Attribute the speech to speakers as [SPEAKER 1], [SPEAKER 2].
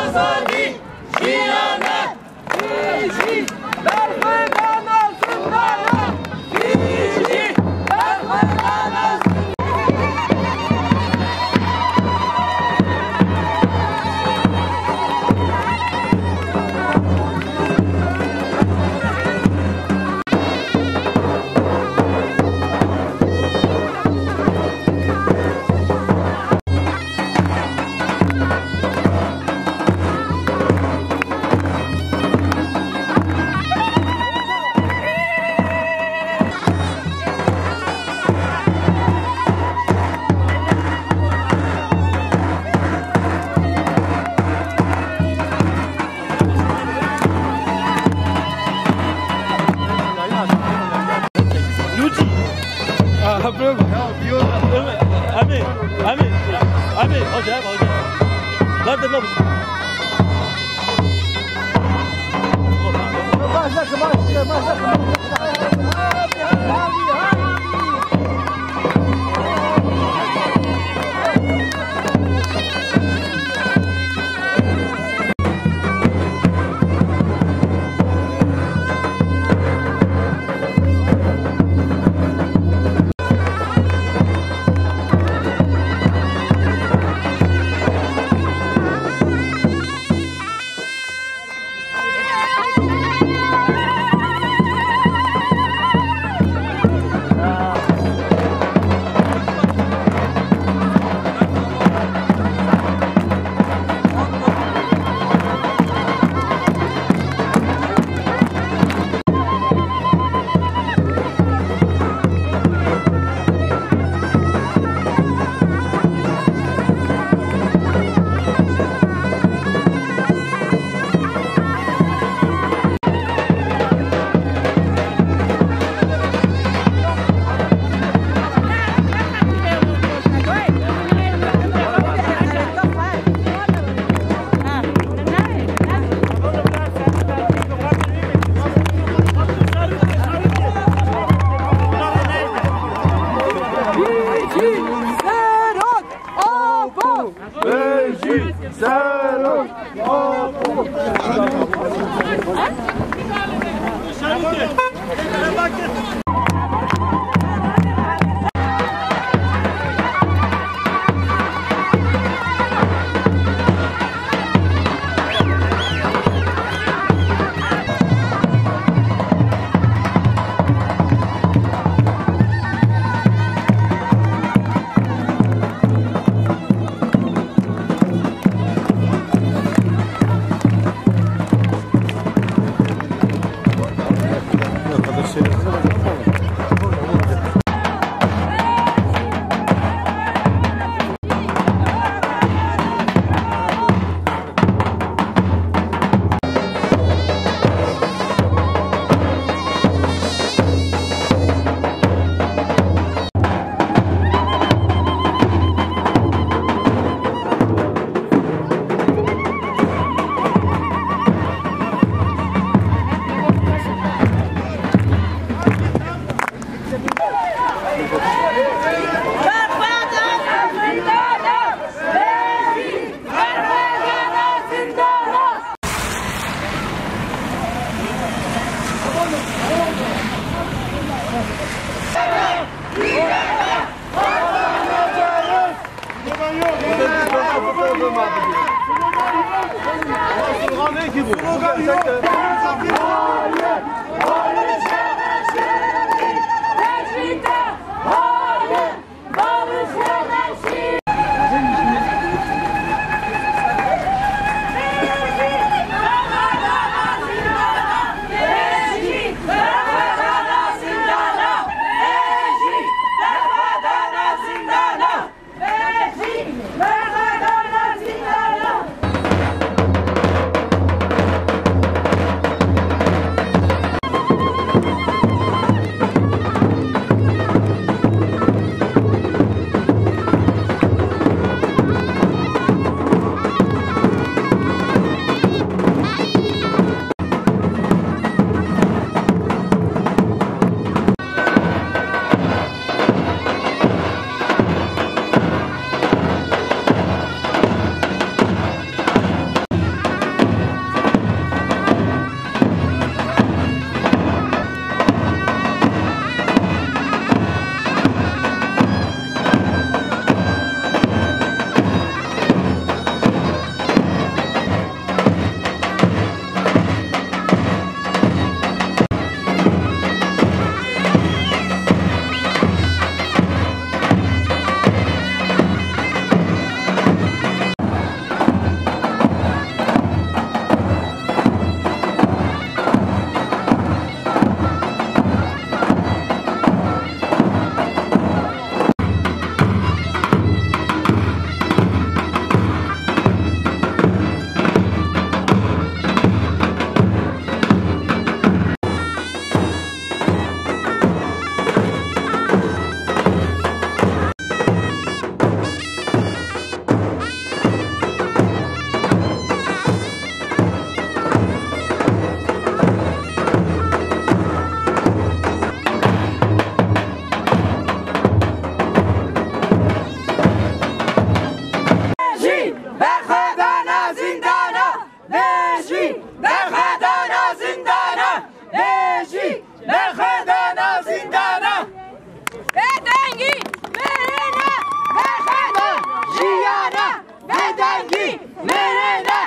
[SPEAKER 1] Azadi! Öp. Ya diyor. Öp. Abi. Abi. Abi. Hoca abi hoca. Nerede lan? Başla başla başla. Hadi hadi hadi. Dışarı git. Dışarı git. Slogan yok. Hayır. ¡Merenda!